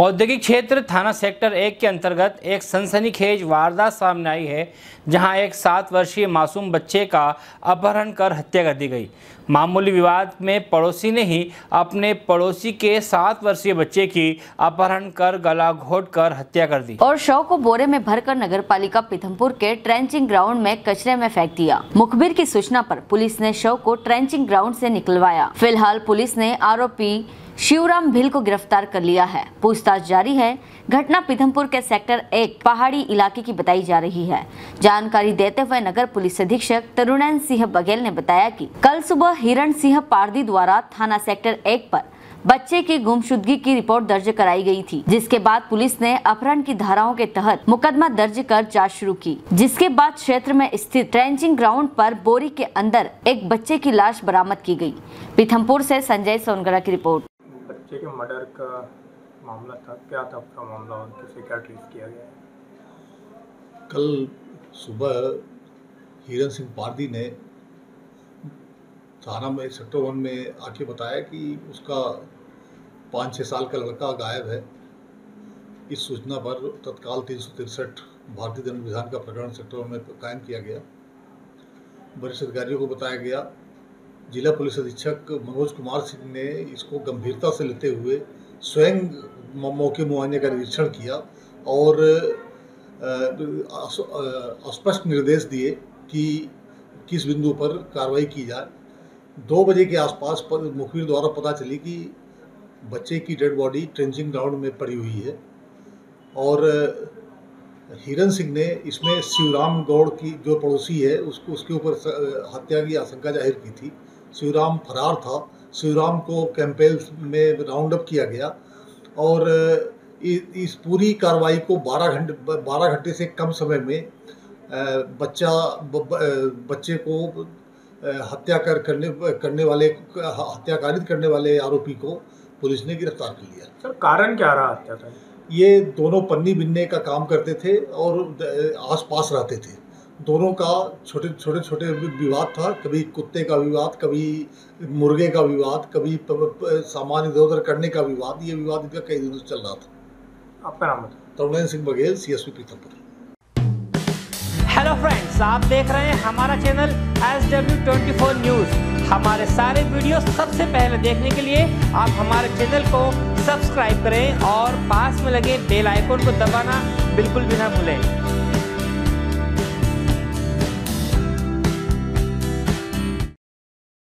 औद्योगिक क्षेत्र थाना सेक्टर एक के अंतर्गत एक सनसनीखेज वारदात सामने आई है, जहाँ एक सात वर्षीय मासूम बच्चे का अपहरण कर हत्या कर दी गई। मामूली विवाद में पड़ोसी ने ही अपने पड़ोसी के सात वर्षीय बच्चे की अपहरण कर गला घोट कर हत्या कर दी। और शव को बोरे में भरकर नगर पालिका पीथमपुर के ट्रेंचिंग ग्राउंड में कचरे में फेंक दिया। मुखबिर की सूचना पर पुलिस ने शव को ट्रेंचिंग ग्राउंड से निकलवाया। फ़िलहाल पुलिस ने आरोपी शिवराम भिल को गिरफ़्तार कर लिया है। पूछताछ जारी है। घटना पीथमपुर के सेक्टर एक पहाड़ी इलाके की बताई जा रही है। जानकारी देते हुए नगर पुलिस अधीक्षक तरुणैन सिंह बघेल ने बताया कि कल सुबह हिरण सिंह पारदी द्वारा थाना सेक्टर एक पर बच्चे की गुमशुदगी की रिपोर्ट दर्ज कराई गई थी, जिसके बाद पुलिस ने अपहरण की धाराओं के तहत मुकदमा दर्ज कर जाँच शुरू की। जिसके बाद क्षेत्र में स्थित ट्रेंचिंग ग्राउंड पर बोरी के अंदर एक बच्चे की लाश बरामद की गई। पीथमपुर से संजय सोनगरा की रिपोर्ट। बच्चे के मर्डर का मामला था, क्या था आपका मामला और किसे क्या ट्रीट किया गया? कल सुबह हिरन सिंह पारदी ने थाना में, सेक्टर वन में आके बताया कि उसका पाँच छः साल का लड़का गायब है। इस सूचना पर तत्काल तीन सौ तिरसठ भारतीय दंड विधान का प्रकरण सेक्टर वन में कायम किया गया। वरिष्ठ अधिकारियों को बताया गया जिला पुलिस अधीक्षक मनोज कुमार सिंह ने इसको गंभीरता से लेते हुए स्वयं मौके मुआयने का निरीक्षण किया और स्पष्ट निर्देश दिए कि किस बिंदु पर कार्रवाई की जाए। दो बजे के आसपास पर मुखबिर द्वारा पता चली कि बच्चे की डेड बॉडी ट्रेंचिंग ग्राउंड में पड़ी हुई है और, हिरन सिंह ने इसमें शिवराम गौड़ की जो पड़ोसी है, उसको, उसके ऊपर हत्या की आशंका ज़ाहिर की थी। शिवराम फरार था। शिवराम को कैंपेल में राउंड अप किया गया और इस पूरी कार्रवाई को 12 घंटे 12 घंटे से कम समय में बच्चा बच्चे को हत्या कर करने करने वाले हत्याकारित करने वाले आरोपी को पुलिस ने गिरफ़्तार कर लिया। सर कारण क्या रहा हत्या का? ये दोनों पन्नी बिनने का काम करते थे और आस-पास रहते थे। दोनों का छोटे छोटे छोटे विवाद था। कभी कुत्ते का विवाद कभी मुर्गे का विवाद कभी सामान इधर उधर करने का विवाद ये विवाद इनका कई दिनों से चल रहा था। आपका नाम बताओ। Singh Baghel C S P Pithampur. Hello friends आप देख रहे हैं हमारा channel S W twenty four news हमारे सारे वीडियो सबसे पहले देखने के लिए आप हमारे चैनल को सब्सक्राइब करें और पास में लगे बेल आइकन को दबाना बिल्कुल भी ना भूलें।